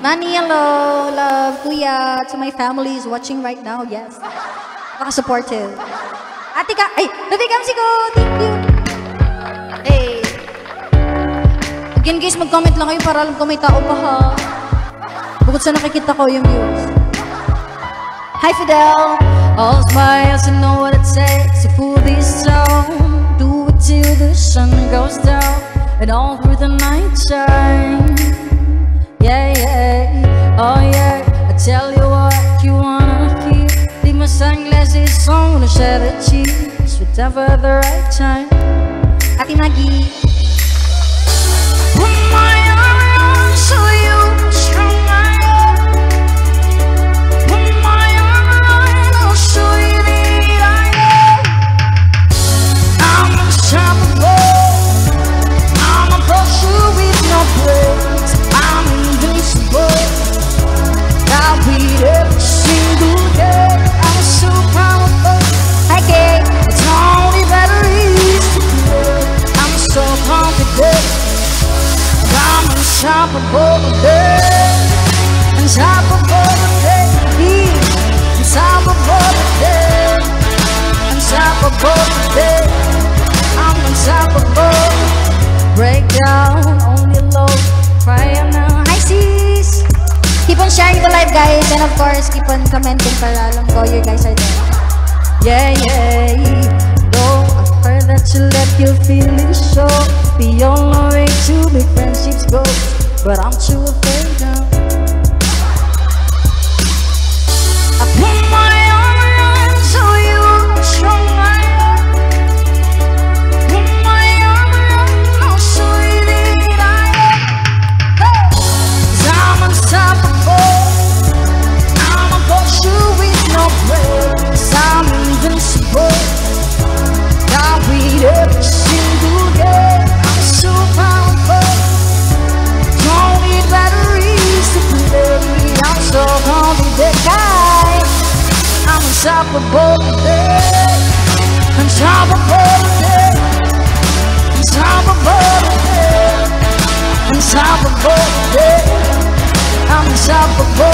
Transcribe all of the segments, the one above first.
Manny, hello, love, kuya, to my family is watching right now, yes. Naka-supportive. Ate ka, ay, Baby Kamsi ko, thank you. Hey. Again guys, mag-comment lang kayo para alam ko may tao pa ha. Bukod sa nakikita ko yung views. Hi Fidel! All smiles and know what it takes to pull this song. Do it till the sun goes down and all through the night time. Sunglasses on, gonna shed the cheeks, whatever the right time. Ate Maggie. Put my unstoppable today. Unstoppable today. Unstoppable today. Unstoppable today. I'm unstoppable. Break down on your low. Cry now. Hi, sis. Keep on sharing the live, guys. And of course, keep on commenting para alam ko you guys are there. Yeah, yeah. Though I've heard that you let your feelings show. The only way to make friendships go. But I'm too afraid now. Unstoppable. Unstoppable. Unstoppable. Unstoppable. I'm unstoppable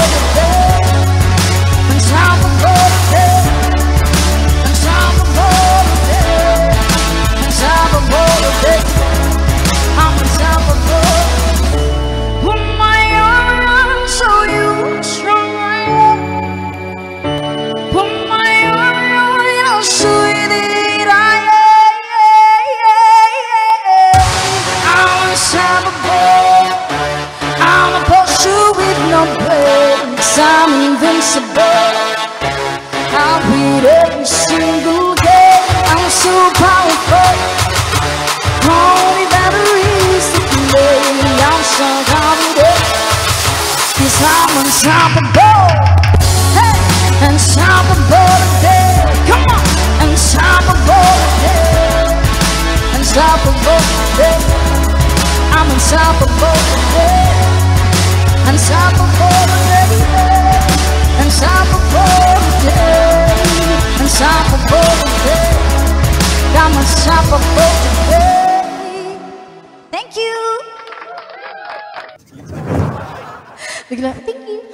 I'm unstoppable today. Come on, unstoppable today. Unstoppable today. I'm unstoppable today. Unstoppable today. Unstoppable today. Unstoppable today. I'm unstoppable today. Thank you. Bigla, thank you.